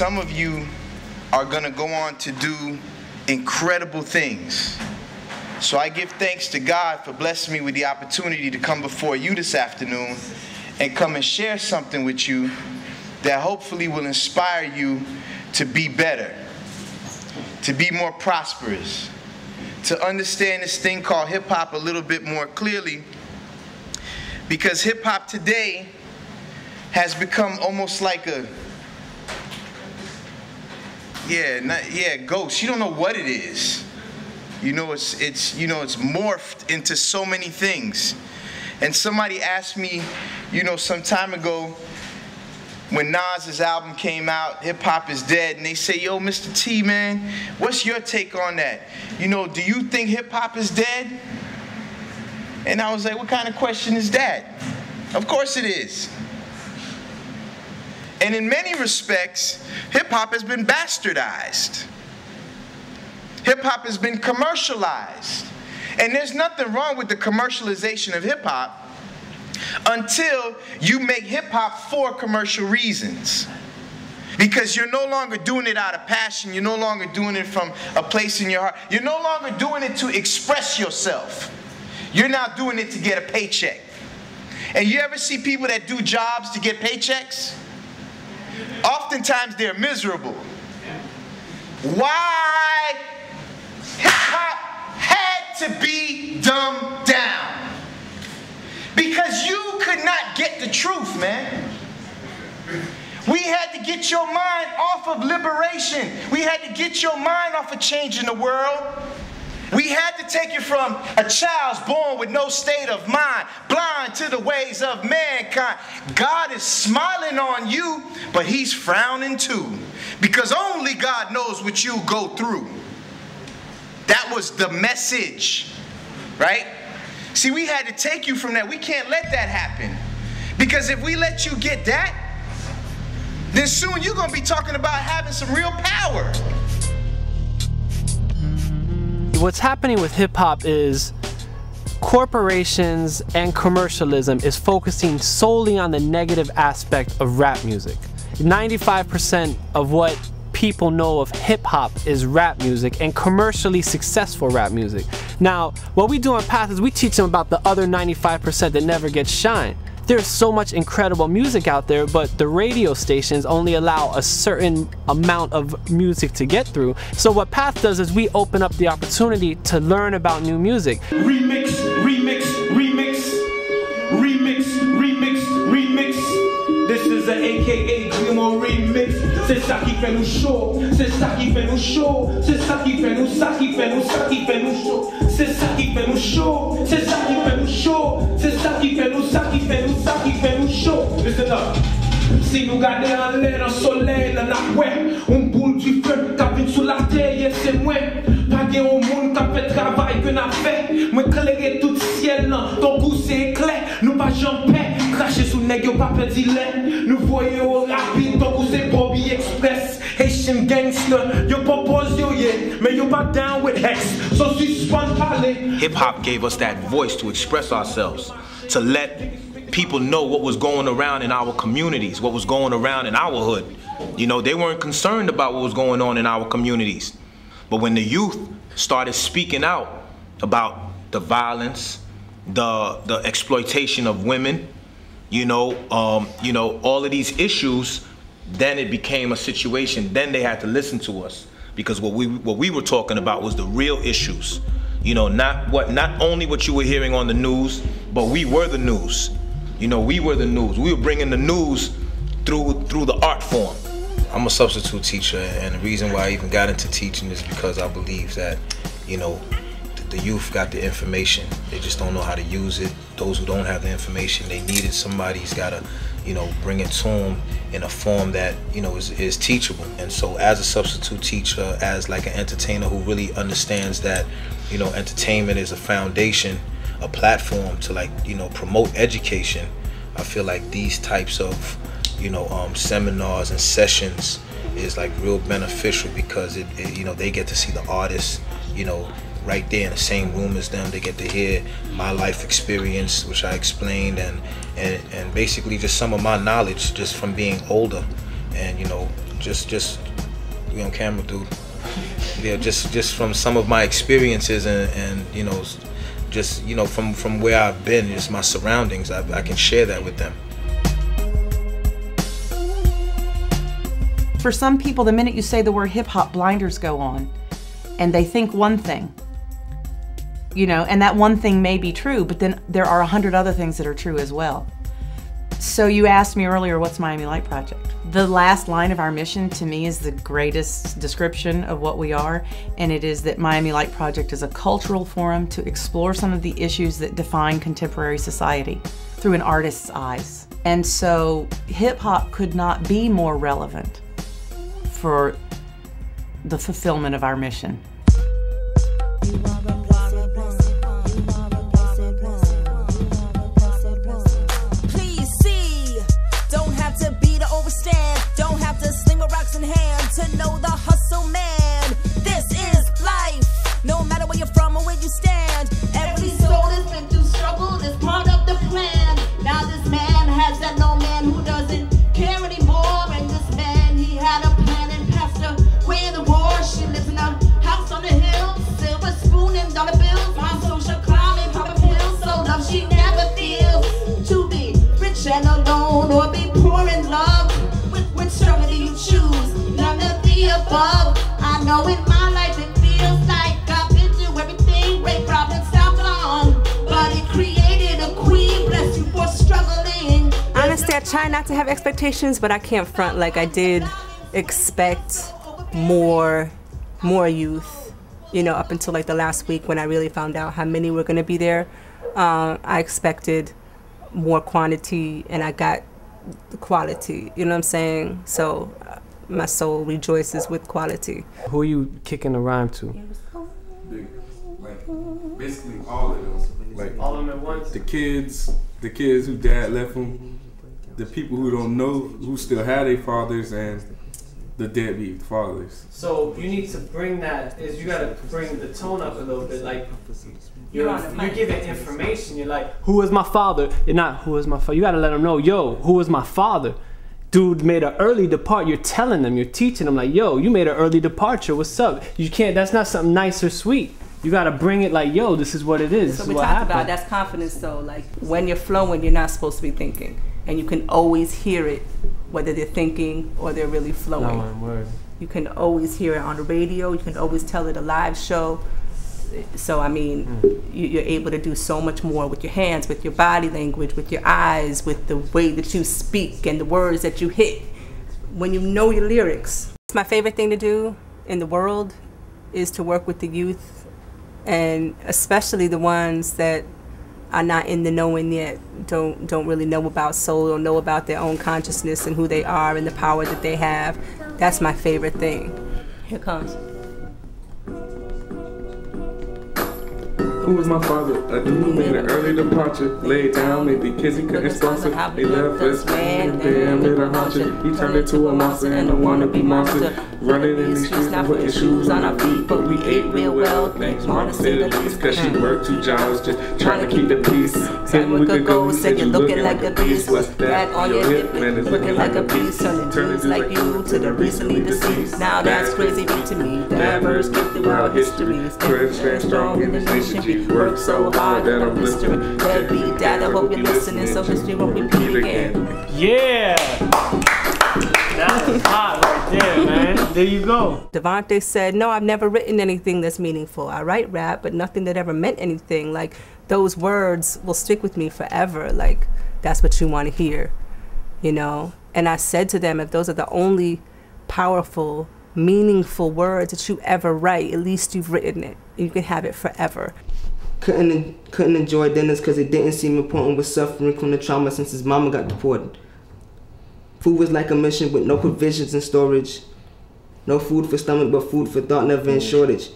some of you are going to go on to do incredible things. So I give thanks to God for blessing me with the opportunity to come before you this afternoon and come and share something with you that hopefully will inspire you to be better, to be more prosperous, to understand this thing called hip hop a little bit more clearly. Because hip hop today has become almost like a yeah, not, yeah, ghost. You don't know what it is. You know, it's it's you know it's morphed into so many things. And somebody asked me, you know, some time ago when Nas's album came out, Hip Hop is Dead, and they say, Yo, Mr. T, man, what's your take on that? You know, do you think hip hop is dead? And I was like, What kind of question is that? Of course it is. And in many respects, hip hop has been bastardized. Hip hop has been commercialized. And there's nothing wrong with the commercialization of hip hop until you make hip hop for commercial reasons. Because you're no longer doing it out of passion, you're no longer doing it from a place in your heart, you're no longer doing it to express yourself. You're now doing it to get a paycheck. And you ever see people that do jobs to get paychecks? Oftentimes they're miserable. Why hip hop had to be dumbed down? Because you could not get the truth, man. We had to get your mind off of liberation. We had to get your mind off of changing the world. We had take you from a child's born with no state of mind, blind to the ways of mankind. God is smiling on you, but he's frowning too. Because only God knows what you go through. That was the message, right? See, we had to take you from that. We can't let that happen. Because if we let you get that, then soon you're going to be talking about having some real power. What's happening with hip hop is corporations and commercialism is focusing solely on the negative aspect of rap music. 95% of what people know of hip hop is rap music and commercially successful rap music. Now, what we do on Path is we teach them about the other 95% that never gets shine. There's so much incredible music out there, but the radio stations only allow a certain amount of music to get through. So what Path does is we open up the opportunity to learn about new music. Remix, remix, remix, remix, remix, remix. This is an AKA Grimo remix. C'est ça qui fait nous chaud, c'est ça qui fait nous chaud, c'est ça qui fait nous, ça qui fait nous, ça qui fait nous chaud. C'est ça qui fait nous chaud, c'est ça qui fait nous up. Si en l'air, dans soleil, dans la ouais, on boule du feu, qui vient sous la terre, yes, c'est moi. Pas de monde qui fait travail que n'a fait. Moi, éclairer tout ciel, non, ton goût c'est éclair. Nous pas paix, cracher sous nègre, yo pas petit lait. Nous voyons rapide, ton c'est Bobby Express. Haitian gangster, yo propose yo yeah, mais yo pas down with hex. So suspend parler. Hip hop gave us that voice to express ourselves, to let people know what was going around in our communities, what was going around in our hood. You know, they weren't concerned about what was going on in our communities. But when the youth started speaking out about the violence, the the exploitation of women, you know, um, you know, all of these issues, then it became a situation. Then they had to listen to us because what we what we were talking about was the real issues. You know, not what not only what you were hearing on the news, but we were the news. You know, we were the news. We were bringing the news through through the art form. I'm a substitute teacher, and the reason why I even got into teaching is because I believe that, you know, the youth got the information. They just don't know how to use it. Those who don't have the information, they needed somebody who's got to, you know, bring it to them in a form that, you know, is, is teachable. And so as a substitute teacher, as like an entertainer who really understands that, you know, entertainment is a foundation, a platform to like, you know, promote education, I feel like these types of, you know, um, seminars and sessions is like real beneficial because it, it, you know, they get to see the artists, you know, right there in the same room as them. They get to hear my life experience, which I explained, and and, and basically just some of my knowledge just from being older, and you know, just just we on camera, dude. Yeah, just just from some of my experiences and and you know, just you know from from where I've been, just my surroundings, I, I can share that with them. For some people, the minute you say the word hip hop, blinders go on and they think one thing. You know, and that one thing may be true, but then there are a hundred other things that are true as well. So you asked me earlier, what's Miami Light Project? The last line of our mission to me is the greatest description of what we are, and it is that Miami Light Project is a cultural forum to explore some of the issues that define contemporary society through an artist's eyes. And so hip hop could not be more relevant for the fulfillment of our mission. Alone or be poor in love. Which, which struggle you choose? None of the above. I know in my life it feels like I've been through everything, great problems stop long, but it created a queen. Bless you for struggling. Honestly, I try not to have expectations, but I can't front like I did expect more, more youth. You know, up until like the last week when I really found out how many were going to be there, uh, I expected more quantity, and I got the quality. You know what I'm saying? So uh, my soul rejoices with quality. Who are you kicking a rhyme to? like basically all of them. Like All of them at once. the kids, the kids who dad left them, the people who don't know who still have their fathers, and the deadbeat fathers. So you need to bring that. Is you gotta bring the tone up a little bit. Like you're you're giving information. You're like, who is my father? You're not who is my father. You gotta let them know, yo, who is my father? Dude made an early depart. You're telling them. You're teaching them like, yo, you made an early departure. What's up? You can't. That's not something nice or sweet. You gotta bring it like, yo, this is what it is. So this we is what talked happened. about that's confidence though. Like when you're flowing, you're not supposed to be thinking, and you can always hear it, whether they're thinking or they're really flowing. You can always hear it on the radio. You can always tell it a live show. So I mean, Hmm. you, you're able to do so much more with your hands, with your body language, with your eyes, with the way that you speak and the words that you hit. When you know your lyrics, It's my favorite thing to do in the world is to work with the youth, and especially the ones that are not in the knowing yet, don't don't really know about soul, don't know about their own consciousness and who they are and the power that they have. That's my favorite thing. Here comes. Who was my father? A dude who made an early departure. Laid down, maybe kids he couldn't sponsor. He left us, man, damn, a hauncher. He turned into a monster and a wannabe monster. Running in these streets, not putting shoes on our feet. But we ate real well, thanks mama said at least. Cause she mm. worked two jobs just trying to keep the peace. Ten week ago, said you're looking like a beast. What's that on your hip, man? It's looking like a beast. Turning dudes like you to the recently deceased. Now that's crazy beat to me. Diverse gift throughout history. Courage stand strong in this nation. G. Work so hard that I'm blistering. Deadbeat dad, I hope you're listening so history won't repeat again. Yeah. That was hot right there, man. There you go. Devontae said, No, I've never written anything that's meaningful. I write rap, but nothing that ever meant anything. Like, those words will stick with me forever. Like, that's what you want to hear, you know? And I said to them, if those are the only powerful, meaningful words that you ever write, at least you've written it. You can have it forever. Couldn't couldn't enjoy dinners because it didn't seem important. Was suffering from the trauma since his mama got deported. Food was like a mission with no provisions and storage. No food for stomach, but food for thought, never in mm. shortage.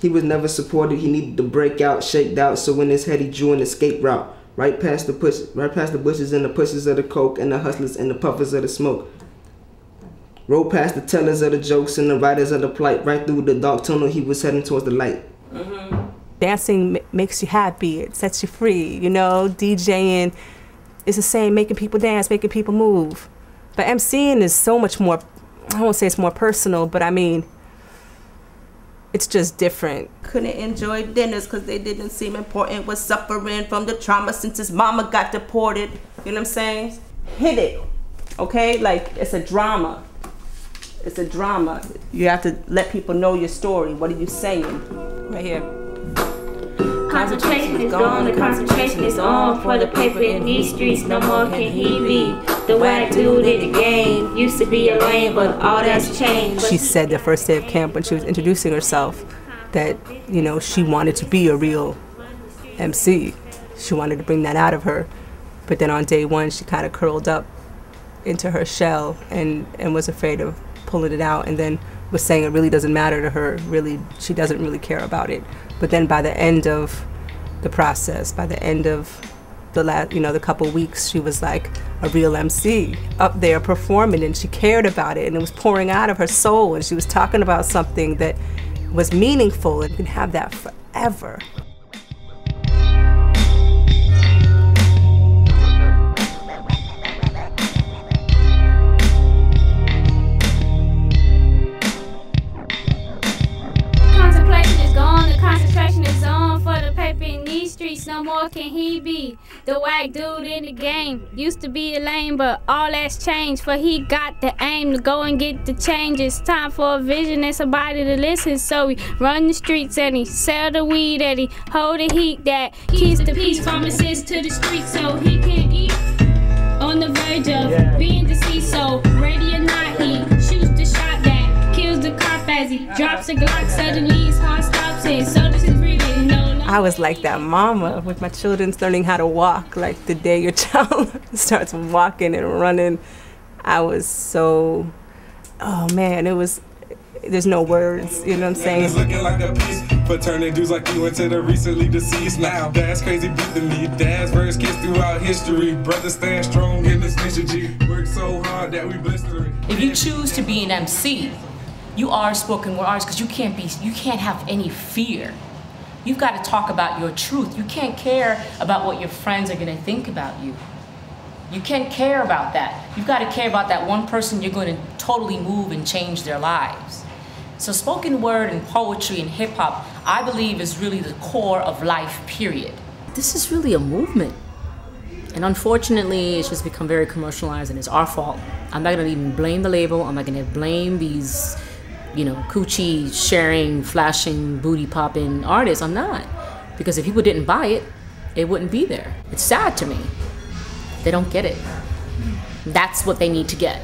He was never supported. He needed to break out, shaked out. So in his head, he drew an escape route right past the push, right past the bushes and the pushes of the coke and the hustlers and the puffers of the smoke. Rode past the tellers of the jokes and the writers of the plight. Right through the dark tunnel, he was heading towards the light. Mm-hmm. Dancing m- makes you happy it sets you free you know djing is the same making people dance making people move but mc'ing is so much more I won't say it's more personal, but I mean, it's just different. Couldn't enjoy dinners because they didn't seem important. Was suffering from the trauma since his mama got deported. You know what I'm saying? Hit it, okay? Like it's a drama. It's a drama. You have to let people know your story. What are you saying? Right here. Concentration is gone, the concentration is on for the paper in these streets. No more can he be the white dude in the game. Used to be a lame, but all that's changed. She said the first day of camp when she was introducing herself that, you know, she wanted to be a real MC. She wanted to bring that out of her. But then on day one, she kind of curled up into her shell and, and was afraid of pulling it out and then was saying it really doesn't matter to her. Really, she doesn't really care about it. But then by the end of the process, by the end of the last, you know, the couple weeks, she was like a real MC up there performing, and she cared about it, and it was pouring out of her soul, and she was talking about something that was meaningful, and you can have that forever. Can he be. The white dude in the game used to be a lame, but all that's changed. For he got the aim to go and get the changes. Time for a vision and somebody to listen. So he run the streets and he sell the weed and he hold the heat that keeps the peace Promises to the streets so he can eat. On the verge of yeah. being deceased, so ready or not, he shoots the shot that kills the cop as he uh-huh. drops the Glock. Suddenly his heart stops and so does his breathing. No I was like that mama with my children's learning how to walk. Like the day your child starts walking and running, I was so, oh man, it was, there's no words, you know what I'm saying? It's looking like a piece for turning dudes like you into the recently deceased. Now, dad's crazy beat the me. Dad's first kiss throughout history. Brothers stand strong in this mission G. Work so hard that we blistering. If you choose to be an MC, you are spoken word artist because you can't be, you can't have any fear. You've got to talk about your truth. You can't care about what your friends are going to think about you. You can't care about that. You've got to care about that one person you're going to totally move and change their lives. So spoken word and poetry and hip hop, I believe is really the core of life, period. This is really a movement. And unfortunately, it's just become very commercialized and it's our fault. I'm not gonna even blame the label. I'm not gonna blame these you know, coochie sharing, flashing, booty popping artists. I'm not. Because if people didn't buy it, it wouldn't be there. It's sad to me. They don't get it. That's what they need to get.